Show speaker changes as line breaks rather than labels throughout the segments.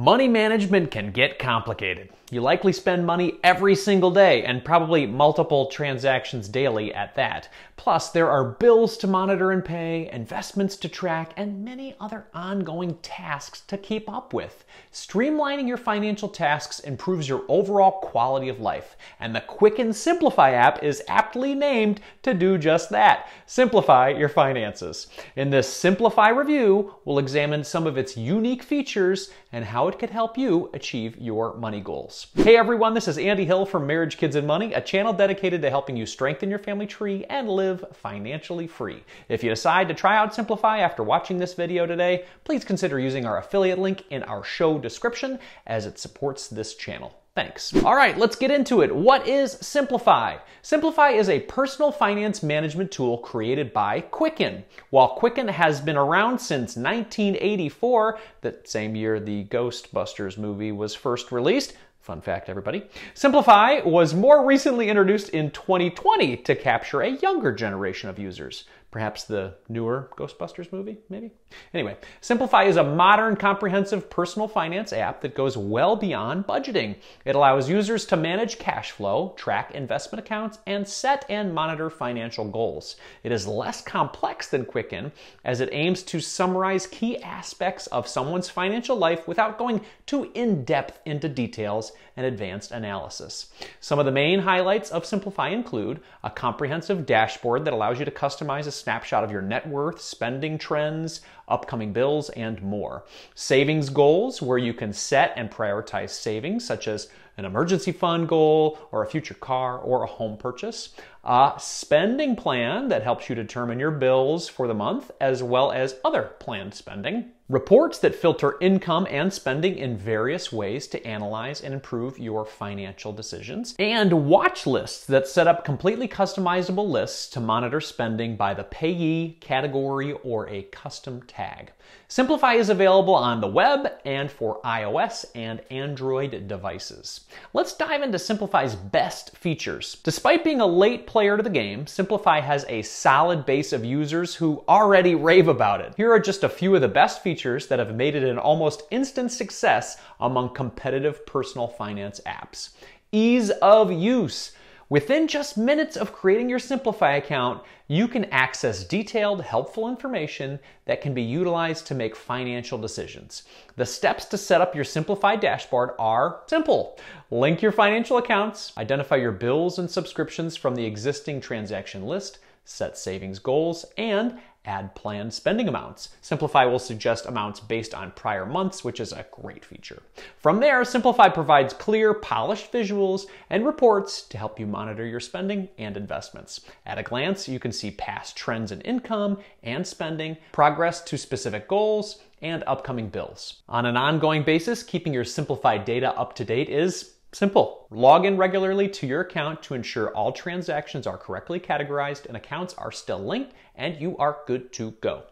Money management can get complicated. You likely spend money every single day and probably multiple transactions daily at that. Plus, there are bills to monitor and pay, investments to track, and many other ongoing tasks to keep up with. Streamlining your financial tasks improves your overall quality of life, and the Quicken Simplifi app is aptly named to do just that simplify your finances. In this Simplifi review, we'll examine some of its unique features and how it could help you achieve your money goals. Hey everyone, this is Andy Hill from Marriage, Kids, and Money, a channel dedicated to helping you strengthen your family tree and live financially free. If you decide to try out Simplifi after watching this video today, please consider using our affiliate link in our show description as it supports this channel. Thanks. All right, let's get into it. What is Simplifi? Simplifi is a personal finance management tool created by Quicken. While Quicken has been around since 1984, the same year the Ghostbusters movie was first released, Fun fact, everybody. Simplifi was more recently introduced in 2020 to capture a younger generation of users. Perhaps the newer Ghostbusters movie, maybe? Anyway, Simplifi is a modern, comprehensive personal finance app that goes well beyond budgeting. It allows users to manage cash flow, track investment accounts, and set and monitor financial goals. It is less complex than Quicken as it aims to summarize key aspects of someone's financial life without going too in depth into details and advanced analysis. Some of the main highlights of Simplifi include a comprehensive dashboard that allows you to customize a snapshot of your net worth, spending trends, upcoming bills, and more. Savings goals, where you can set and prioritize savings, such as an emergency fund goal or a future car or a home purchase. A spending plan that helps you determine your bills for the month as well as other planned spending. Reports that filter income and spending in various ways to analyze and improve your financial decisions. And watch lists that set up completely customizable lists to monitor spending by the payee, category, or a custom tag. Simplifi is available on the web and for iOS and Android devices. Let's dive into Simplifi's best features. Despite being a late player to the game, Simplifi has a solid base of users who already rave about it. Here are just a few of the best features that have made it an almost instant success among competitive personal finance apps. Ease of use. Within just minutes of creating your Simplifi account, you can access detailed, helpful information that can be utilized to make financial decisions. The steps to set up your Simplifi dashboard are simple. Link your financial accounts, identify your bills and subscriptions from the existing transaction list, set savings goals, and add planned spending amounts. Simplifi will suggest amounts based on prior months, which is a great feature. From there, Simplifi provides clear, polished visuals and reports to help you monitor your spending and investments. At a glance, you can see past trends in income and spending, progress to specific goals, and upcoming bills. On an ongoing basis, keeping your simplified data up to date is Simple. Log in regularly to your account to ensure all transactions are correctly categorized and accounts are still linked and you are good to go.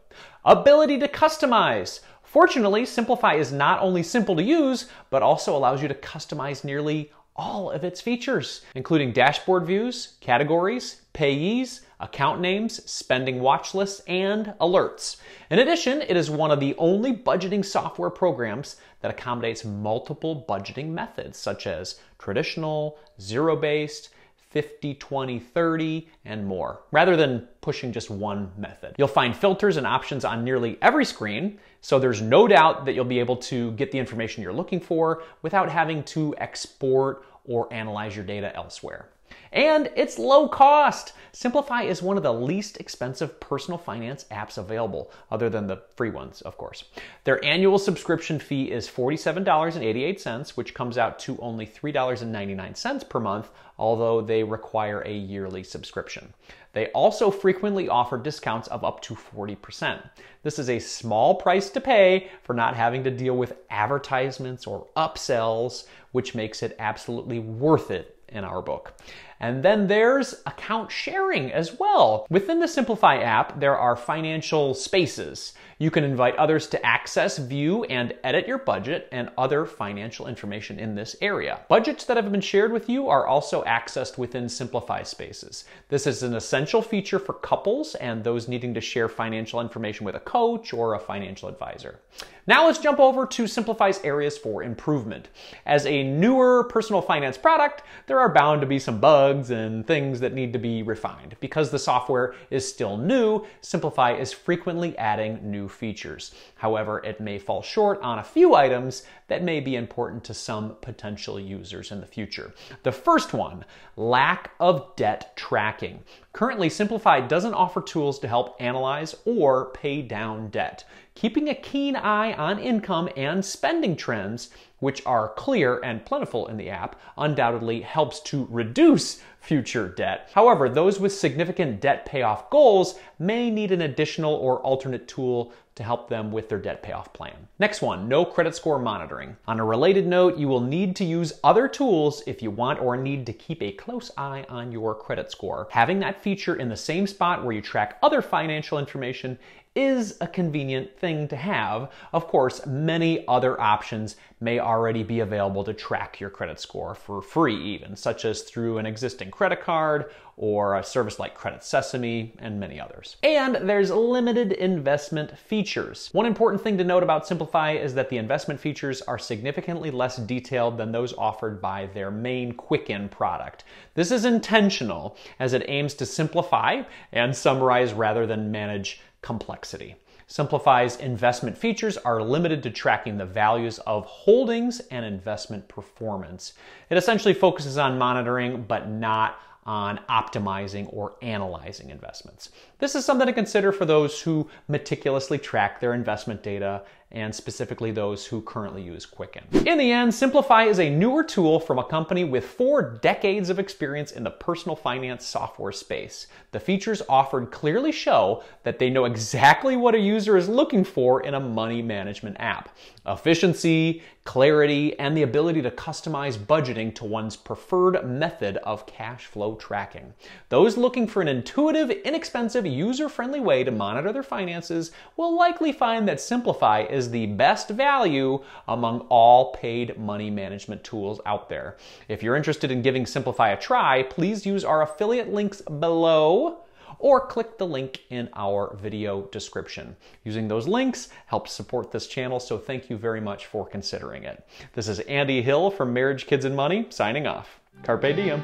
Ability to customize. Fortunately, Simplifi is not only simple to use, but also allows you to customize nearly all of its features, including dashboard views, categories, payees, account names, spending watch lists, and alerts. In addition, it is one of the only budgeting software programs that accommodates multiple budgeting methods, such as traditional, zero based, 50, 20, 30, and more, rather than pushing just one method. You'll find filters and options on nearly every screen, so there's no doubt that you'll be able to get the information you're looking for without having to export or analyze your data elsewhere. And it's low cost. Simplifi is one of the least expensive personal finance apps available, other than the free ones, of course. Their annual subscription fee is $47.88, which comes out to only $3.99 per month, although they require a yearly subscription. They also frequently offer discounts of up to 40%. This is a small price to pay for not having to deal with advertisements or upsells, which makes it absolutely worth it in our book. And then there's account sharing as well. Within the Simplifi app, there are financial spaces. You can invite others to access, view, and edit your budget and other financial information in this area. Budgets that have been shared with you are also accessed within Simplifi spaces. This is an essential feature for couples and those needing to share financial information with a coach or a financial advisor. Now let's jump over to Simplifi's areas for improvement. As a newer personal finance product, there are bound to be some bugs and things that need to be refined. Because the software is still new, Simplifi is frequently adding new features. However, it may fall short on a few items that may be important to some potential users in the future. The first one, lack of debt tracking. Currently, Simplifi doesn't offer tools to help analyze or pay down debt. Keeping a keen eye on income and spending trends, which are clear and plentiful in the app, undoubtedly helps to reduce future debt. However, those with significant debt payoff goals may need an additional or alternate tool to help them with their debt payoff plan. Next one, no credit score monitoring. On a related note, you will need to use other tools if you want or need to keep a close eye on your credit score. Having that feature in the same spot where you track other financial information is a convenient thing to have. Of course, many other options may already be available to track your credit score for free, even, such as through an existing credit card or a service like Credit Sesame and many others. And there's limited investment features. One important thing to note about Simplifi is that the investment features are significantly less detailed than those offered by their main Quicken product. This is intentional as it aims to simplify and summarize rather than manage complexity. Simplifi's investment features are limited to tracking the values of holdings and investment performance. It essentially focuses on monitoring but not on optimizing or analyzing investments. This is something to consider for those who meticulously track their investment data and specifically those who currently use Quicken. In the end, Simplifi is a newer tool from a company with four decades of experience in the personal finance software space. The features offered clearly show that they know exactly what a user is looking for in a money management app. Efficiency, clarity, and the ability to customize budgeting to one's preferred method of cash flow tracking. Those looking for an intuitive, inexpensive, user-friendly way to monitor their finances will likely find that Simplifi is is the best value among all paid money management tools out there. If you're interested in giving Simplifi a try, please use our affiliate links below or click the link in our video description. Using those links helps support this channel, so thank you very much for considering it. This is Andy Hill from Marriage, Kids, and Money, signing off. Carpe diem.